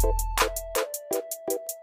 えっ?